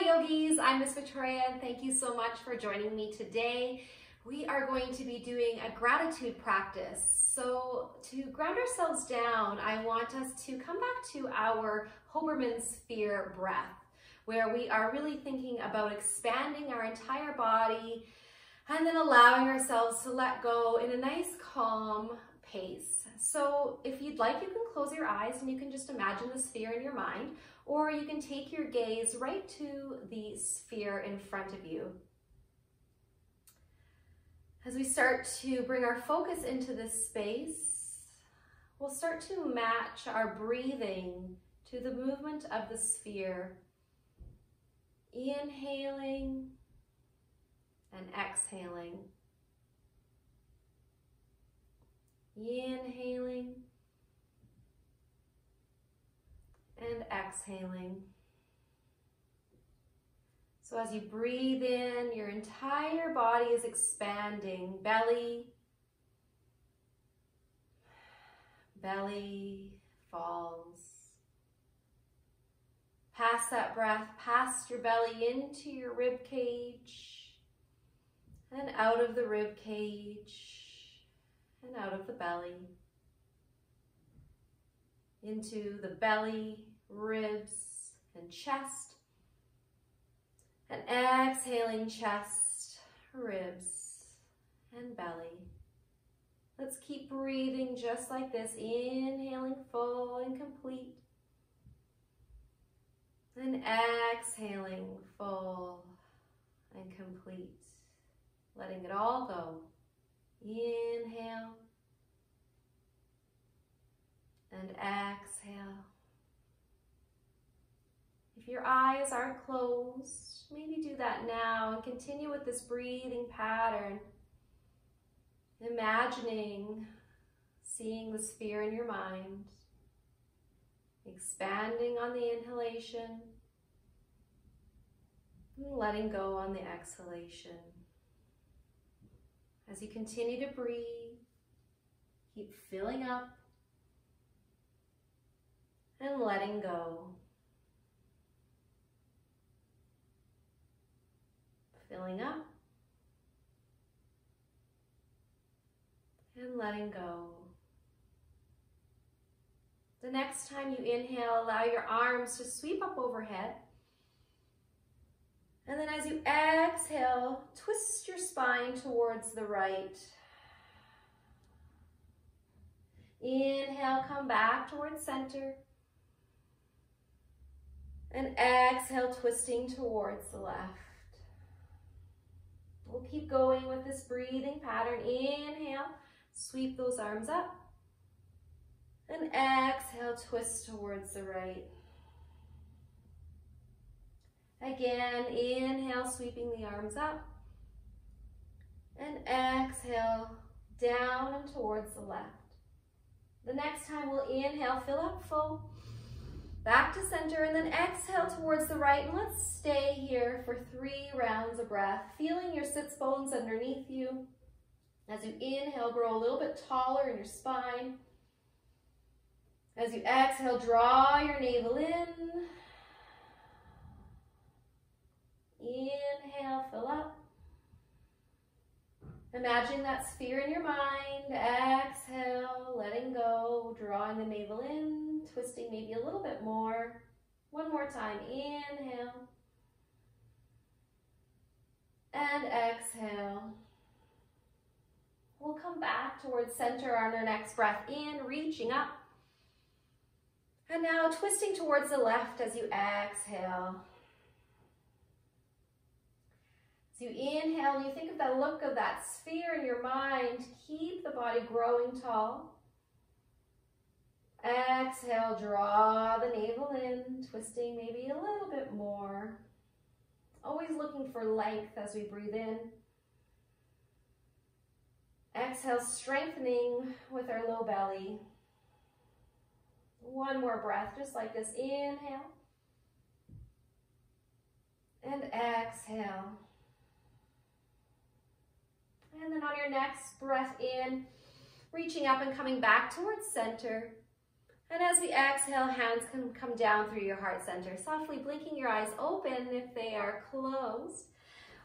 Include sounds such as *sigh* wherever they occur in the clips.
Hi yogis, I'm Miss Victoria and thank you so much for joining me today. We are going to be doing a gratitude practice. So to ground ourselves down, I want us to come back to our Hoberman sphere breath, where we are really thinking about expanding our entire body and then allowing ourselves to let go in a nice calm pace. So if you'd like, you can close your eyes and you can just imagine the sphere in your mind, or you can take your gaze right to the sphere in front of you. As we start to bring our focus into this space, we'll start to match our breathing to the movement of the sphere. Inhaling and exhaling. Inhaling and exhaling. So as you breathe in, your entire body is expanding. Belly, belly falls. Pass that breath past your belly into your rib cage and out of the rib cage and out of the belly into the belly, ribs, and chest and exhaling chest, ribs, and belly. Let's keep breathing just like this. Inhaling full and complete. And exhaling full and complete. Letting it all go. Inhale. And exhale. If your eyes aren't closed, maybe do that now and continue with this breathing pattern. Imagining, seeing the sphere in your mind, expanding on the inhalation, and letting go on the exhalation. As you continue to breathe, keep filling up and letting go. filling up and letting go. The next time you inhale, allow your arms to sweep up overhead. And then as you exhale, twist your spine towards the right. Inhale, come back towards center. And exhale, twisting towards the left. We'll keep going with this breathing pattern. Inhale, sweep those arms up. And exhale, twist towards the right. Again, inhale, sweeping the arms up. And exhale, down and towards the left. The next time we'll inhale, fill up full. Back to center and then exhale towards the right. And let's stay here for three rounds of breath, feeling your sits bones underneath you. As you inhale, grow a little bit taller in your spine. As you exhale, draw your navel in. Inhale, fill up. Imagine that sphere in your mind. Exhale, letting go, drawing the navel in, twisting maybe a little bit more. One more time. Inhale. And exhale. We'll come back towards center on our next breath in, reaching up. And now twisting towards the left as you exhale. So you inhale and you think of that look of that sphere in your mind. Keep the body growing tall. Exhale, draw the navel in, twisting maybe a little bit more. Always looking for length as we breathe in. Exhale, strengthening with our low belly. One more breath, just like this. Inhale. And exhale. And then on your next breath in, reaching up and coming back towards center. And as we exhale, hands can come down through your heart center, softly blinking your eyes open if they are closed.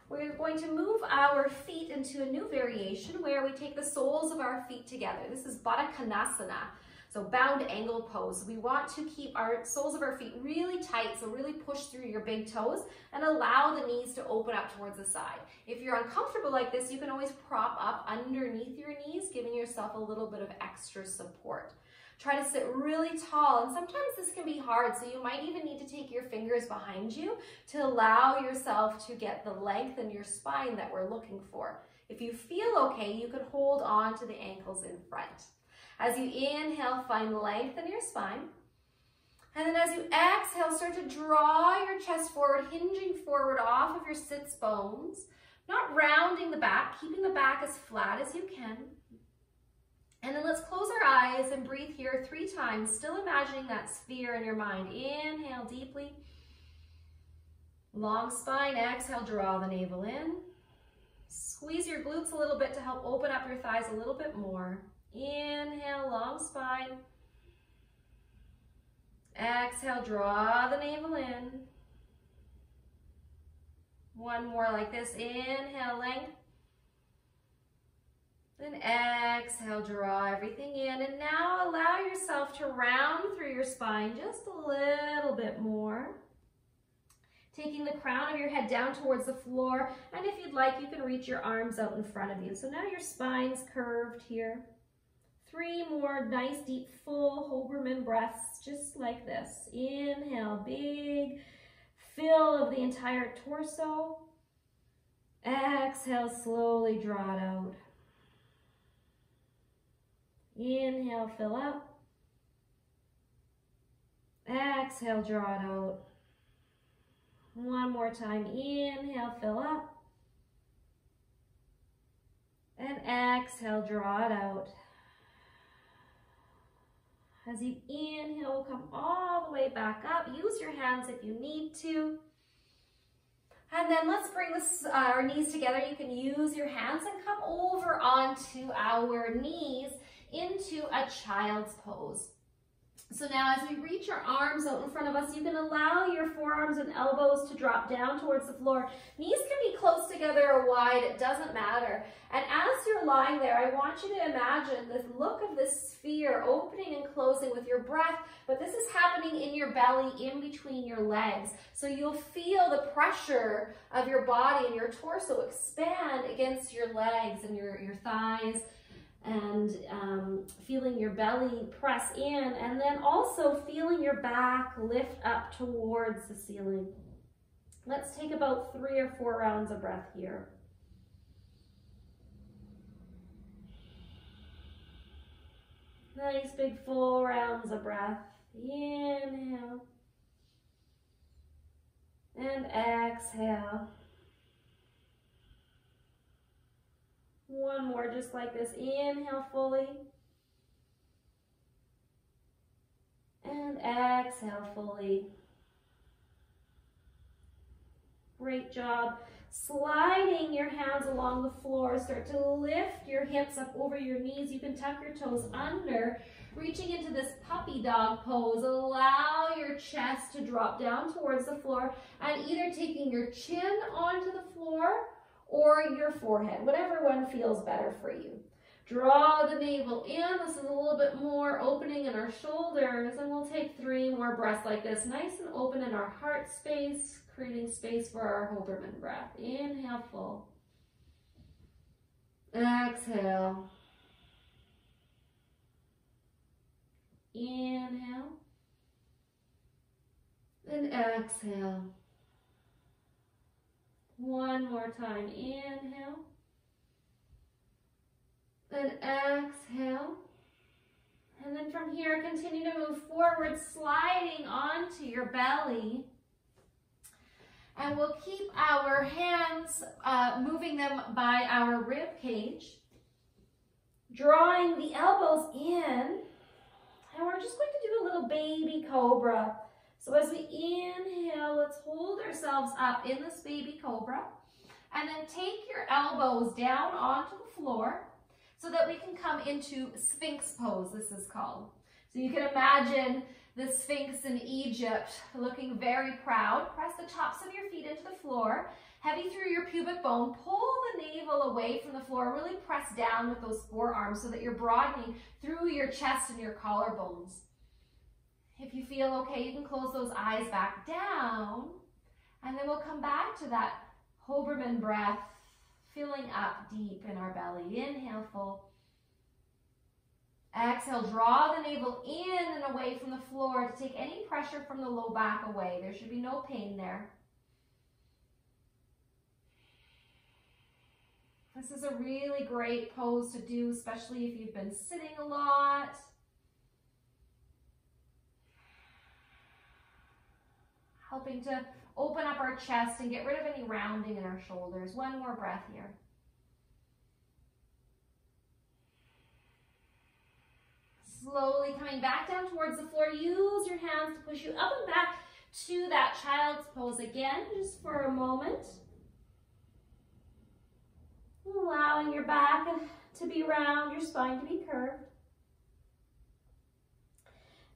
We're going to move our feet into a new variation where we take the soles of our feet together. This is Baddha Konasana. So bound angle pose. We want to keep our soles of our feet really tight, so really push through your big toes and allow the knees to open up towards the side. If you're uncomfortable like this, you can always prop up underneath your knees, giving yourself a little bit of extra support. Try to sit really tall, and sometimes this can be hard, so you might even need to take your fingers behind you to allow yourself to get the length in your spine that we're looking for. If you feel okay, you could hold on to the ankles in front. As you inhale, find length in your spine. And then as you exhale, start to draw your chest forward, hinging forward off of your sits bones, not rounding the back, keeping the back as flat as you can. And then let's close our eyes and breathe here three times, still imagining that sphere in your mind. Inhale deeply. Long spine, exhale, draw the navel in. Squeeze your glutes a little bit to help open up your thighs a little bit more. Inhale, long spine. Exhale, draw the navel in. One more like this. Inhale, length. Then exhale, draw everything in. And now allow yourself to round through your spine just a little bit more. Taking the crown of your head down towards the floor. And if you'd like, you can reach your arms out in front of you. So now your spine's curved here. Three more nice, deep, full Hoberman breaths, just like this. Inhale, big fill of the entire torso. Exhale, slowly draw it out. Inhale, fill up. Exhale, draw it out. One more time. Inhale, fill up. And exhale, draw it out. As you inhale, come all the way back up. Use your hands if you need to. And then let's bring this, uh, our knees together. You can use your hands and come over onto our knees into a child's pose. So now as we reach our arms out in front of us, you can allow your forearms and elbows to drop down towards the floor. Knees can be close together or wide, it doesn't matter. And as you're lying there, I want you to imagine the look of this sphere opening and closing with your breath, but this is happening in your belly, in between your legs. So you'll feel the pressure of your body and your torso expand against your legs and your, your thighs, and um, feeling your belly press in and then also feeling your back lift up towards the ceiling. Let's take about three or four rounds of breath here. Nice big full rounds of breath. Inhale. And exhale. One more just like this. Inhale fully. And exhale fully. Great job. Sliding your hands along the floor. Start to lift your hips up over your knees. You can tuck your toes under. Reaching into this puppy dog pose. Allow your chest to drop down towards the floor and either taking your chin onto the floor or your forehead, whatever one feels better for you. Draw the navel in. This is a little bit more opening in our shoulders, and we'll take three more breaths like this, nice and open in our heart space, creating space for our Hoberman breath. Inhale full. Exhale. Inhale. And exhale. One more time. Inhale. Then exhale. And then from here, continue to move forward, sliding onto your belly. And we'll keep our hands, uh, moving them by our rib cage. Drawing the elbows in. And we're just going to do a little baby cobra. So as we inhale, let's hold ourselves up in this baby cobra. And then take your elbows down onto the floor so that we can come into Sphinx pose, this is called. So you can imagine the Sphinx in Egypt looking very proud. Press the tops of your feet into the floor. Heavy through your pubic bone. Pull the navel away from the floor. Really press down with those forearms so that you're broadening through your chest and your collarbones. If you feel okay, you can close those eyes back down. And then we'll come back to that Hoberman breath, filling up deep in our belly. Inhale full. Exhale, draw the navel in and away from the floor to take any pressure from the low back away. There should be no pain there. This is a really great pose to do, especially if you've been sitting a lot. Helping to open up our chest and get rid of any rounding in our shoulders. One more breath here. Slowly coming back down towards the floor. Use your hands to push you up and back to that child's pose again, just for a moment. Allowing your back to be round, your spine to be curved.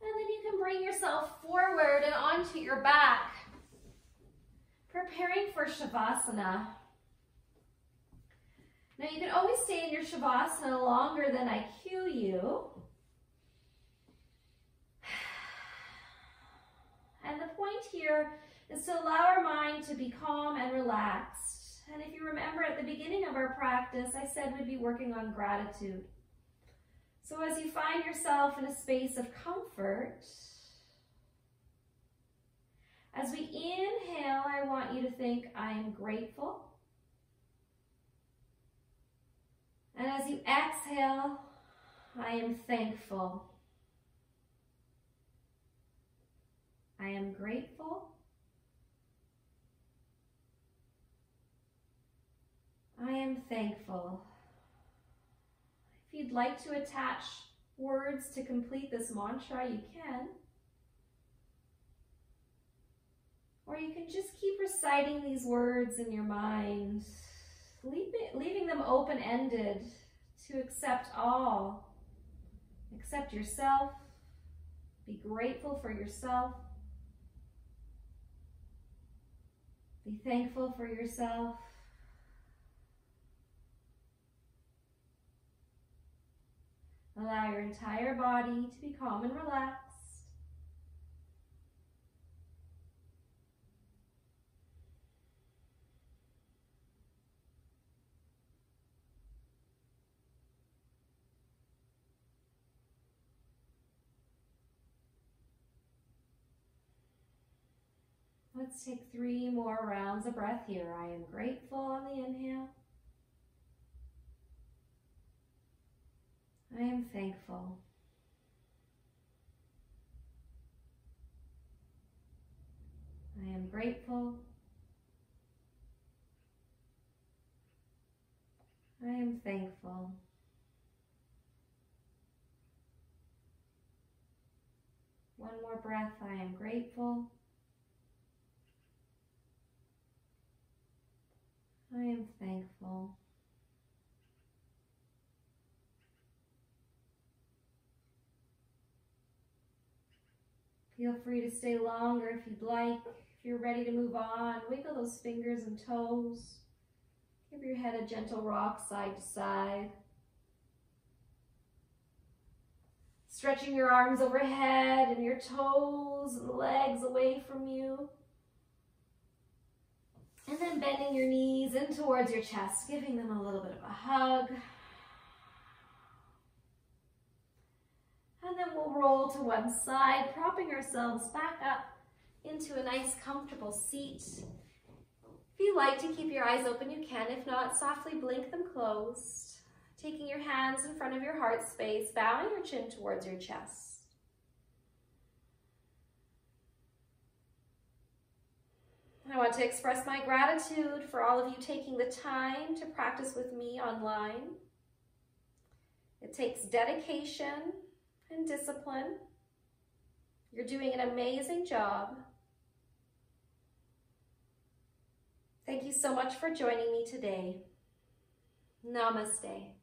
And then you can bring yourself forward and onto your back. Preparing for Shavasana. Now you can always stay in your Shavasana longer than I cue you. *sighs* And the point here is to allow our mind to be calm and relaxed. And if you remember at the beginning of our practice, I said we'd be working on gratitude. So as you find yourself in a space of comfort, as we inhale, I want you to think, I am grateful. And as you exhale, I am thankful. I am grateful. I am thankful. If you'd like to attach words to complete this mantra, you can. Or you can just keep reciting these words in your mind, leaving them open-ended to accept all. Accept yourself. Be grateful for yourself. Be thankful for yourself. Allow your entire body to be calm and relaxed. Let's take three more rounds of breath here. I am grateful on the inhale. I am thankful. I am grateful. I am thankful. One more breath. I am grateful. I am thankful. Feel free to stay longer if you'd like. If you're ready to move on, wiggle those fingers and toes. Give your head a gentle rock side to side. Stretching your arms overhead and your toes and legs away from you. Bending your knees in towards your chest, giving them a little bit of a hug. And then we'll roll to one side, propping ourselves back up into a nice comfortable seat. If you like to keep your eyes open, you can. If not, softly blink them closed. Taking your hands in front of your heart space, bowing your chin towards your chest. I want to express my gratitude for all of you taking the time to practice with me online. It takes dedication and discipline. You're doing an amazing job. Thank you so much for joining me today. Namaste.